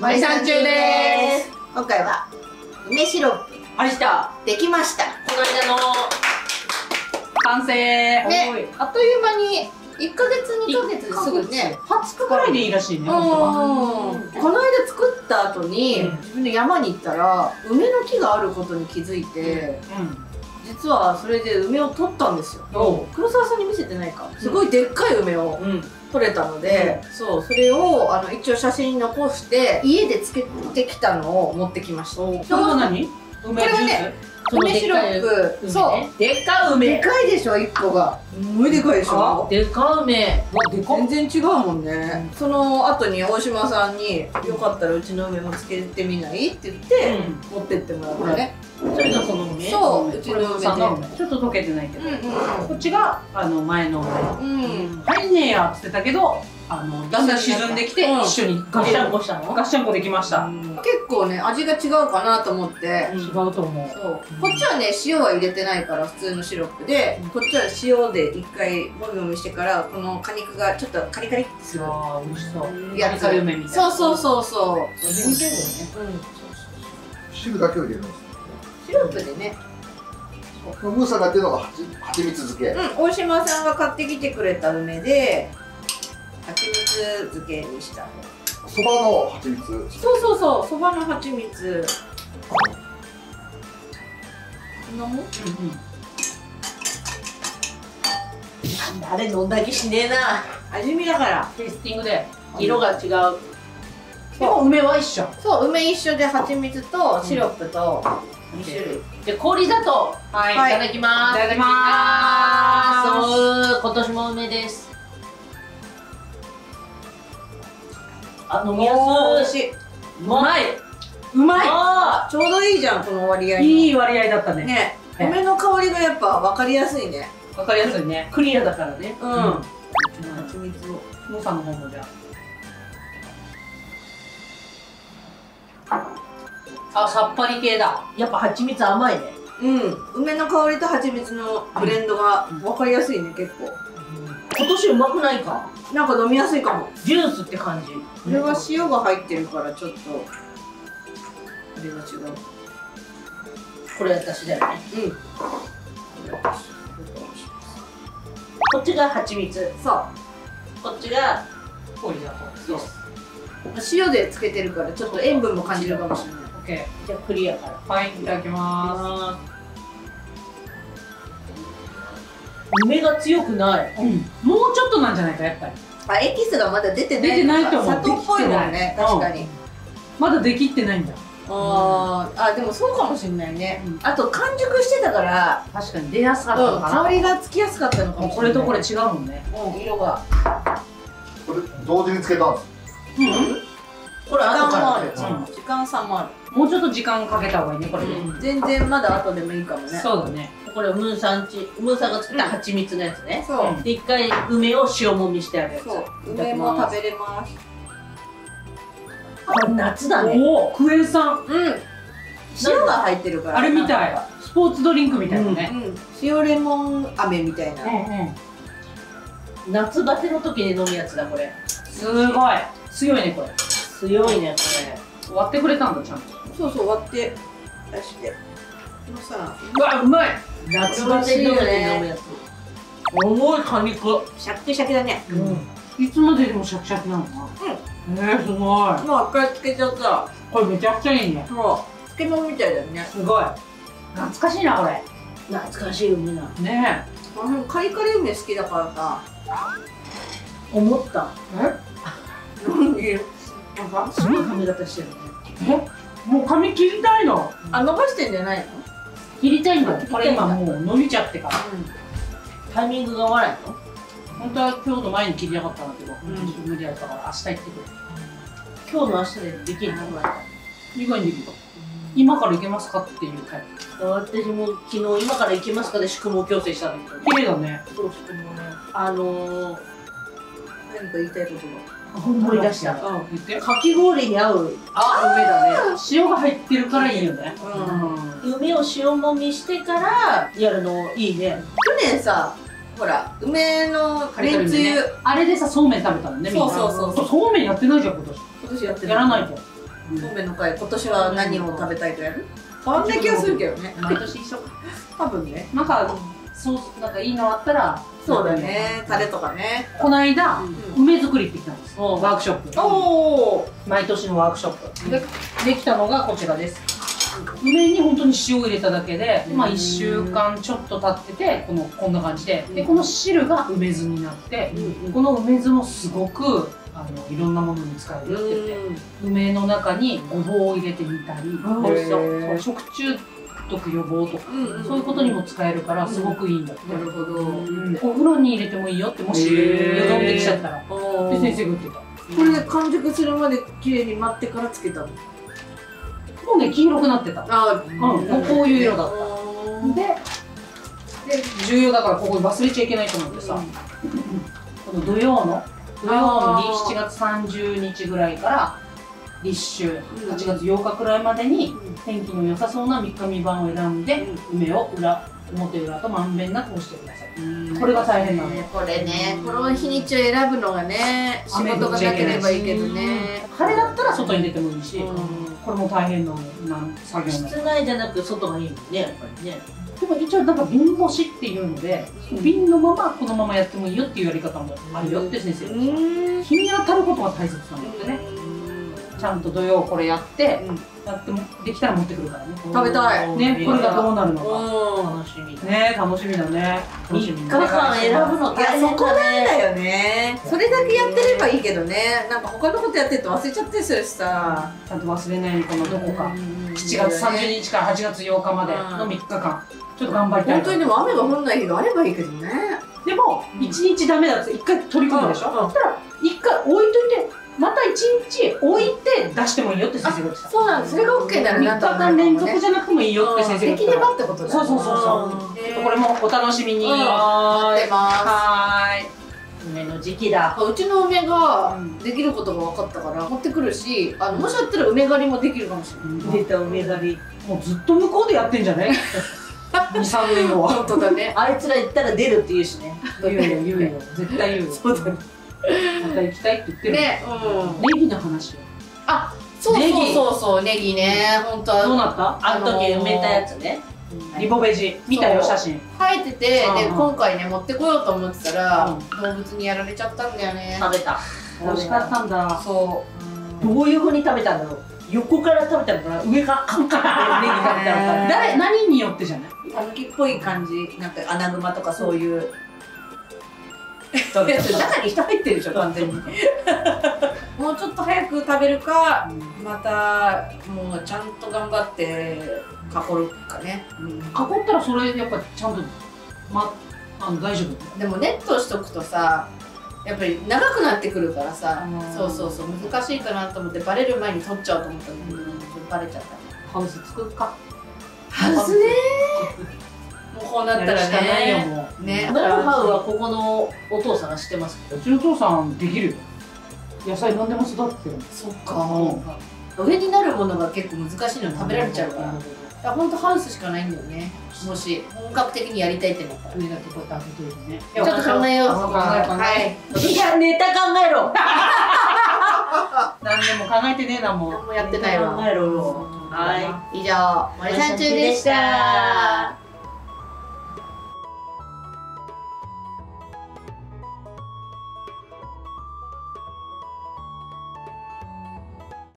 森さん中です。今回は梅シロップ。あれした。できました。この間の完成。ね。あっという間に1ヶ月2ヶ月ですぐね20日くらいでいいらしいね。この間作った後に、うん。自分で山に行ったら梅の木があることに気づいて、実はそれで梅を取ったんですよ。黒沢さんに見せてないか。すごいでっかい梅をうん取れたので、そうそれをあの一応写真に残して家でつけてきたのを持ってきました。これは何？梅ジュー梅シロップ、そう。でっかいで梅かいでしょ1個が。すごいでかいでしょ。でかい梅。全然違うもんね、その後に大島さんに「よかったらうちの梅もつけてみない?」って言って、持ってってもらったね、それがその梅。そちょっと溶けてないけど。こっちがあの前の梅うん。うん入んねえやっつってたけどあのだんだん沈んできてうん。一緒に。ガッシャンコしたの？ガッシャンコできました。結構ね味が違うかなと思って、違うと思う。そう。こっちはね塩は入れてないから普通のシロップで、こっちは塩で一回もみもみしてからこの果肉がちょっとカリカリってする。あー美味しそう。やつ。カリカリ梅みたいな。そうそうそうそう。味見てるよね。うん。汁だけを入れるんですシロップでねムーさんがやってるのがはち蜂蜜漬け、うん大島さんが買ってきてくれた梅で蜂蜜漬けにしたそばの蜂蜜。そうそうそうそばの蜂蜜。こんなもん？あれ飲んだ気しねえな。味見だから。テイスティングで色が違う。でも梅は一緒。そう梅一緒で蜂蜜とシロップと2種類で氷砂糖。はいはい。ただきます。いただきます。そう今年も梅です。あ飲みやすい。うまい。うまあちょうどいいじゃんこの割合いいい割合だったね。ねね梅の香りがやっぱ分かりやすいね。わかりやすいね。クリアだからね。うん、うん。蜂蜜をモさんの方もじゃああさっぱり系だ。やっぱ蜂蜜甘いね。うん。梅の香りと蜂蜜のブレンドが分かりやすいね結構。今年うまくないか？なんか飲みやすいかも。ジュースって感じ。これは塩が入ってるからちょっと。あれが違う。これ私だよね。うん。こっちが蜂蜜。そこっちが氷だと。そうう。塩でつけてるからちょっと塩分も感じるかもしれないオッケじゃあクリアから。ーはいいただきま梅が強くない。すうん。もうちょっとなんじゃないかやっぱり。あエキスがまだ出てない出てないと思う。砂糖っぽいもんね確かに。まだできってないんだ。あー。あでもそうかもしれないね、うん。あと完熟してたから、確かに出やすかったのかな香りがつきやすかったのかもうもしれない。これとこれ違うもんね。うん色が。これ同時につけたんですこれ時間もある、うん。時間差もあもうちょっと時間かけた方がいいねこれ全然まだ後でもいいかもね。そうだね。これムーさんちムーさんが作った蜂蜜のやつね、そう、うんで一回梅を塩もみしてあるやつ。そう。梅も食べれます。これ夏だね。おおクエン酸。うん。塩が入ってるから。あれみたい。スポーツドリンクみたいなね、うん。塩レモン飴みたいな、うんうん。夏バテの時に飲むやつだこれ。すごい。強いねこれ強いねこ割ってくれ。たんだちゃんとそうそう割って。出して。このさうわうまい。れ夏バテの時に飲むやつ重い果肉。シャッキシャキだね。うん。いつまででもシャキシャキなのかな。うん。えー、すごい。もう一回つけちゃった。らこれめちゃくちゃいいね。そう。漬物みたいだよね。すごい。懐かしいなこれ。懐かしい梅な。ねあのカリカリ梅好きだからさ。思った。なんで？なんかすごい髪型してるね。え？えもう髪切りたいの？あ伸ばしてんじゃないの切りたいんだこれ今もう伸びちゃってから。タイミングが合わないの。本当は今日の前に切りたかったんだけど、ん無理だったから明日行ってくる。今日の明日でできるの？意外にできる。今から行けますかっていうタイ私も昨日今から行きますかで宿毛矯正したんだけどプ綺麗だね。そう宿毛ねあのー、何か言いたいこと思い出した。が言って。かき氷に合うあ梅だね。塩が入ってるからいいよね。うん。梅を塩もみしてからやるのいいね。去年さほら梅のめんつゆ。あれでさそうめん食べたのねそうそうそうそう。そうめんやってないじゃん今年今年やってるやらないとそうめんの会今年は何を食べたいとやる？変わんない気がするけどね。毎年一緒。か多分ね。なんかそうなんかいいのあったらそうだね。タレとかね。この間う梅作りってきたんです。ワークショップ。おお毎年のワークショップ。でできたのがこちらです。梅に本当に塩を入れただけで、まあ、1週間ちょっと経っててこのこんな感じで。でこの汁が梅酢になってこの梅酢もすごくあのいろんなものに使えるって言って梅の中にごぼうを入れてみたり食中毒予防とかそういうことにも使えるからすごくいいんだって、なるほど。うん。お風呂に入れてもいいよってもしよどんできちゃったら。おで先生が言ってた。これで完熟するまで綺麗に待ってからつけたの？もうね黄色くなってた。あうん。もうこういう色だった。でで重要だからここ忘れちゃいけないと思ってさ、この土曜の土曜のに7月30日ぐらいから立秋8月8日くらいまでに天気の良さそうな3日3晩を選んで梅を裏表裏とまんべんなく押してください。これが大変なの。これねこの日にちを選ぶのがね仕事がなければいいけどね。晴れだったら外に出てもいいし、うん。これも大変なのなん作業室内じゃなく外がいいもんねやっぱりね。でも一応なんか瓶干しっていうので、瓶のままこのままやってもいいよっていうやり方もあるよって先生がうん。日に当たることが大切なんだよねちゃんと土曜これやって、やってもできたら持ってくるからね。食べたい。ねこれがどうなるのか。うん楽しみ。ね楽しみだね。楽しみ。3日間選ぶのいや大変そこなんだねだよね。それだけやってればいいけどね。なんか他のことやってると忘れちゃったりするしさ。ちゃんと忘れないようにこのどこか。7 7月30日から8月8日までの3日間。ちょっと頑張りたい本当にでも雨が降んない日があればいいけどね。でも1日ダメだって1回取り込むでしょ、うん。そしたら1回置いといてまた1日置いて出してもいいよって先生が言ってた。そうなんですそれが OK なら3日間連続じゃなくてもいいよって先生が言ってた。できればってことだそうそうそうそう。うんちょっとこれもお楽しみに、うん。はーい。待ってます。は梅の時期だ。うちの梅がうん。できることが分かったから持ってくるしあのもしあったら梅狩りもできるかもしれない。出た梅狩り。もうずっと向こうでやってんじゃね23年後は。本当だね。あいつら行ったら出るって言うしね。言うよ言うよ。絶対言うよ。そうだねまた行きたいって言ってる。ねうん。ネギの話。よそうそうそうそうネギ。ね。本当は。どうなった？あの時埋めたやつね。リボベジ。見たよ写真。生えててでうん。今回ね持ってこようと思ってたらうん。動物にやられちゃったんだよね。食べた。美味しかったんだ。そどういうふうに食べたんだろう？横から食べたのかな？上からカンカンってネギ食べたのか。な 誰？何によってじゃない？うたぬきっぽい感じ。なんかアナグマとかそういう。どれ中に人入ってるでしょ完全に。もうちょっと早く食べるかまたもうちゃんと頑張って囲るかね、囲ったらそれやっぱちゃんとまあの大丈夫？でもネットしとくとさやっぱり長くなってくるからさ。うんそうそうそう難しいかなと思ってバレる前に取っちゃおうと思ったんだけど、ちょっとバレちゃった。ハウス作るか。ハウスねこうなったらしかないよねもう。ね。ノウハウはここのお父さんが知ってます？うちのお父さんできるよ。野菜何でも育ててる。そっか。上になるものが結構難しいの食べられちゃうから。だからほんとハウスしかないんだよね。もし本格的にやりたいってなったら。上だけこうやって開けといてね。ちょっと考えよう。はい。いやネタ考えろ。何でも考えてねえなも何もやってないわ。考えろよ。はい。以上森さん中でした